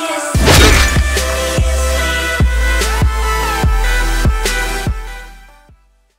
Yes.